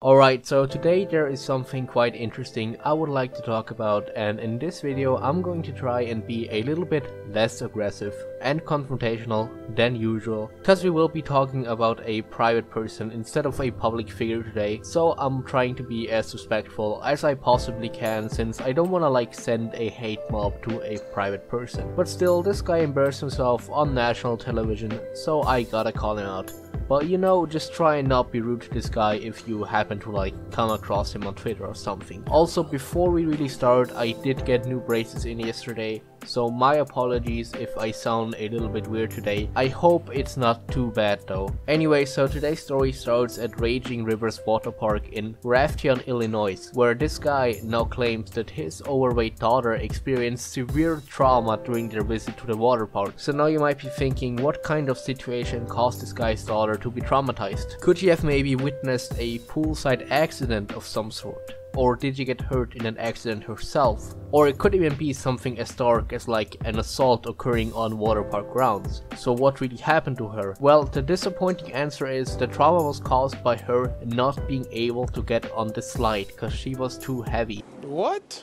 Alright, so today there is something quite interesting I would like to talk about and in this video I'm going to try and be a little bit less aggressive and confrontational than usual because we will be talking about a private person instead of a public figure today so I'm trying to be as respectful as I possibly can since I don't want to like send a hate mob to a private person. But still this guy embarrassed himself on national television so I gotta call him out. But you know, just try and not be rude to this guy if you happen to like come across him on Twitter or something. Also, before we really start, I did get new braces in yesterday so my apologies if I sound a little bit weird today. I hope it's not too bad though. Anyway, so today's story starts at Raging Rivers Water Park in Grafton, Illinois, where this guy now claims that his overweight daughter experienced severe trauma during their visit to the water park. So now you might be thinking what kind of situation caused this guy's daughter to be traumatized? Could she have maybe witnessed a poolside accident of some sort? Or did she get hurt in an accident herself? Or it could even be something as dark as like an assault occurring on water park grounds. So what really happened to her? Well, the disappointing answer is the trauma was caused by her not being able to get on the slide because she was too heavy. What?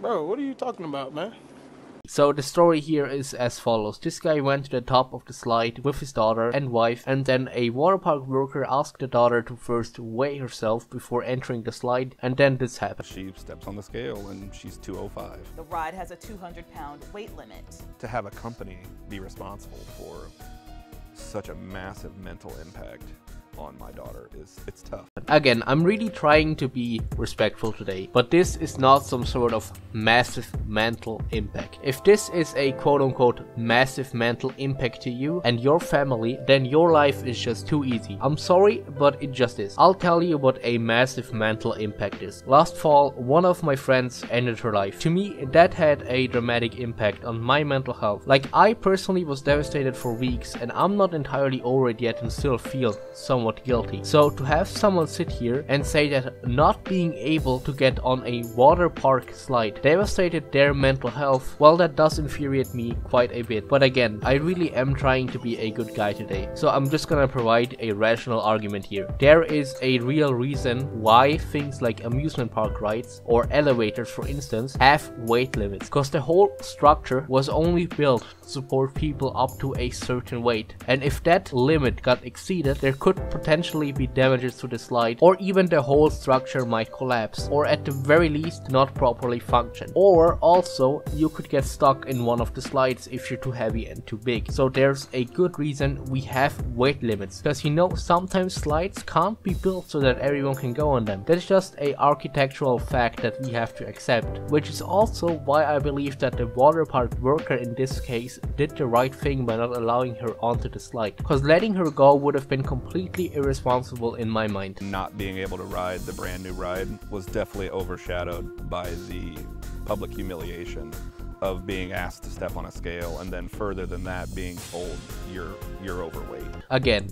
Bro, what are you talking about, man? So the story here is as follows. This guy went to the top of the slide with his daughter and wife and then a water park worker asked the daughter to first weigh herself before entering the slide and then this happened. She steps on the scale and she's 205. The ride has a 200 pound weight limit. To have a company be responsible for such a massive mental impact on my daughter is it's tough. Again, I'm really trying to be respectful today, but this is not some sort of massive mental impact. If this is a quote unquote massive mental impact to you and your family, then your life is just too easy. I'm sorry, but it just is. I'll tell you what a massive mental impact is. Last fall, one of my friends ended her life. To me, that had a dramatic impact on my mental health. Like, I personally was devastated for weeks and I'm not entirely over it yet and still feel somewhat somewhat guilty. So to have someone sit here and say that not being able to get on a water park slide devastated their mental health, well that does infuriate me quite a bit. But again, I really am trying to be a good guy today. So I'm just gonna provide a rational argument here. There is a real reason why things like amusement park rides or elevators for instance have weight limits. Because the whole structure was only built to support people up to a certain weight. And if that limit got exceeded, there could potentially be damages to the slide or even the whole structure might collapse or at the very least not properly function. Or also you could get stuck in one of the slides if you're too heavy and too big. So there's a good reason we have weight limits because you know sometimes slides can't be built so that everyone can go on them. That's just a architectural fact that we have to accept which is also why I believe that the water park worker in this case did the right thing by not allowing her onto the slide because letting her go would have been completely irresponsible in my mind. Not being able to ride the brand new ride was definitely overshadowed by the public humiliation of being asked to step on a scale and then further than that being told you're you're overweight. Again,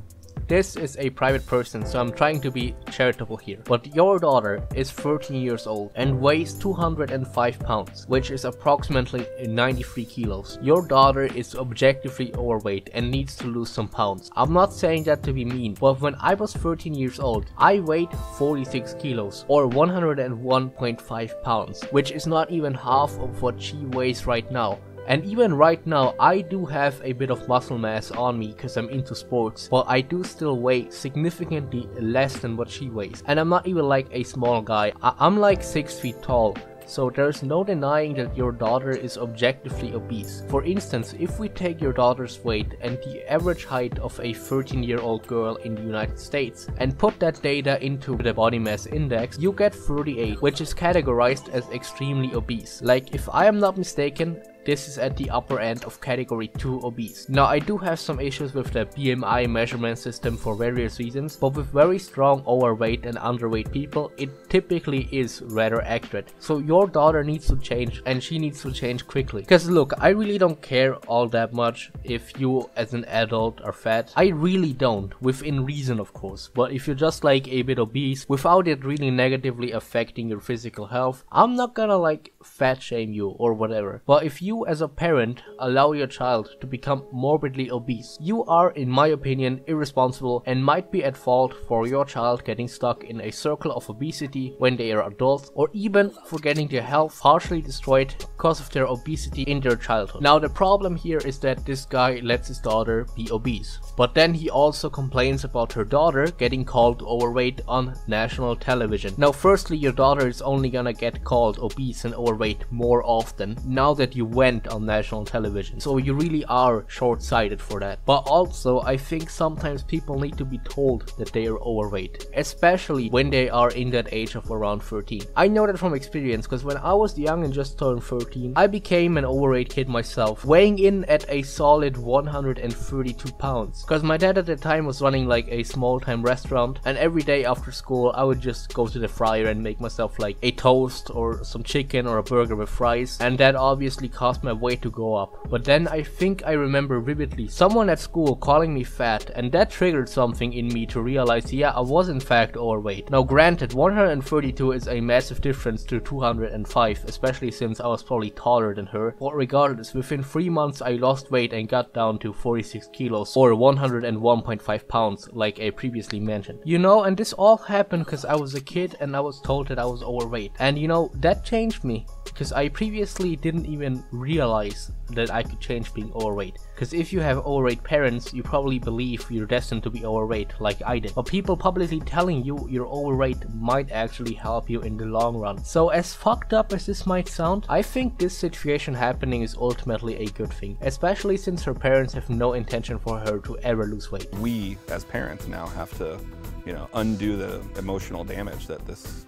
this is a private person, so I'm trying to be charitable here. But your daughter is 13 years old and weighs 205 pounds, which is approximately 93 kilos. Your daughter is objectively overweight and needs to lose some pounds. I'm not saying that to be mean, but when I was 13 years old, I weighed 46 kilos or 101.5 pounds, which is not even half of what she weighs right now. And even right now, I do have a bit of muscle mass on me because I'm into sports, but I do still weigh significantly less than what she weighs. And I'm not even like a small guy, I am like 6 feet tall. So there's no denying that your daughter is objectively obese. For instance, if we take your daughter's weight and the average height of a 13 year old girl in the United States and put that data into the body mass index, you get 38, which is categorized as extremely obese. Like if I am not mistaken, this is at the upper end of category 2 obese. Now I do have some issues with the BMI measurement system for various reasons, but with very strong overweight and underweight people, it typically is rather accurate. So your daughter needs to change and she needs to change quickly. Because look, I really don't care all that much if you as an adult are fat. I really don't, within reason of course. But if you're just like a bit obese, without it really negatively affecting your physical health, I'm not gonna like fat shame you or whatever. But if you as a parent allow your child to become morbidly obese, you are in my opinion irresponsible and might be at fault for your child getting stuck in a circle of obesity when they are adults or even for getting their health partially destroyed because of their obesity in their childhood. Now the problem here is that this guy lets his daughter be obese. But then he also complains about her daughter getting called overweight on national television. Now firstly your daughter is only gonna get called obese and overweight more often now that you went on national television. So you really are short-sighted for that. But also I think sometimes people need to be told that they are overweight. Especially when they are in that age of around 13. I know that from experience because when I was young and just turned 13 I became an overweight kid myself. Weighing in at a solid 132 pounds. Because my dad at the time was running like a small time restaurant and every day after school I would just go to the fryer and make myself like a toast or some chicken or a burger with fries and that obviously caused my way to go up. But then I think I remember vividly someone at school calling me fat and that triggered something in me to realize yeah I was in fact overweight. Now granted 132 is a massive difference to 205 especially since I was probably taller than her but regardless within 3 months I lost weight and got down to 46 kilos or 101.5 pounds like I previously mentioned. You know and this all happened because I was a kid and I was told that I was overweight and you know that changed me because I previously didn't even realize that I could change being overweight. Because if you have overweight parents, you probably believe you're destined to be overweight like I did. But people publicly telling you you're overweight might actually help you in the long run. So as fucked up as this might sound, I think this situation happening is ultimately a good thing. Especially since her parents have no intention for her to ever lose weight. We as parents now have to, you know, undo the emotional damage that this,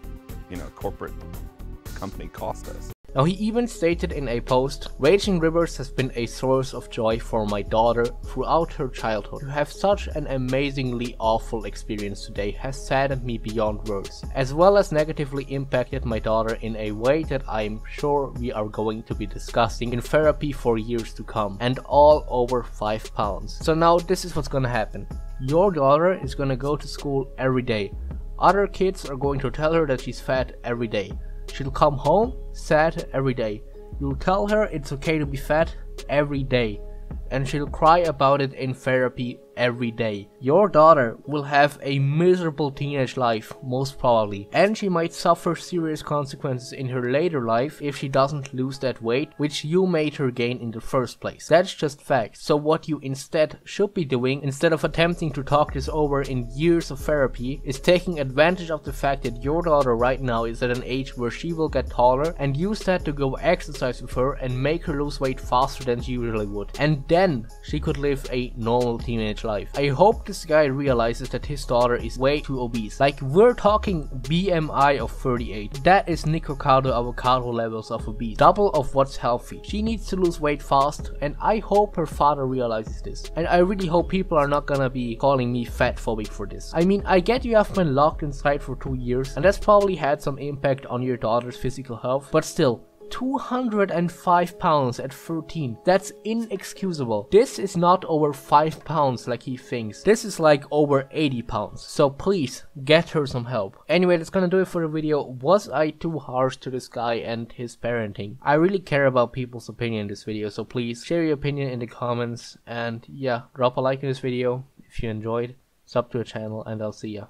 you know, corporate company cost us. Now he even stated in a post, Raging Rivers has been a source of joy for my daughter throughout her childhood. To have such an amazingly awful experience today has saddened me beyond words, as well as negatively impacted my daughter in a way that I'm sure we are going to be discussing in therapy for years to come, and all over 5 pounds. So now this is what's gonna happen. Your daughter is gonna go to school every day. Other kids are going to tell her that she's fat every day. She'll come home sad every day. You'll tell her it's okay to be fat every day. And she'll cry about it in therapy every day. Your daughter will have a miserable teenage life, most probably, and she might suffer serious consequences in her later life if she doesn't lose that weight which you made her gain in the first place. That's just fact. So what you instead should be doing, instead of attempting to talk this over in years of therapy, is taking advantage of the fact that your daughter right now is at an age where she will get taller and use that to go exercise with her and make her lose weight faster than she usually would. And then she could live a normal teenage life. I hope this guy realizes that his daughter is way too obese. Like we're talking BMI of 38. That is Nikocado avocado levels of obese. Double of what's healthy. She needs to lose weight fast and I hope her father realizes this. And I really hope people are not gonna be calling me fat phobic for this. I mean I get you have been locked inside for two years and that's probably had some impact on your daughter's physical health. But still, 205 pounds at 13. That's inexcusable. This is not over 5 pounds like he thinks. This is like over 80 pounds. So please, get her some help. Anyway, that's gonna do it for the video. Was I too harsh to this guy and his parenting? I really care about people's opinion in this video, so please share your opinion in the comments. And yeah, drop a like in this video if you enjoyed. Sub to the channel and I'll see ya.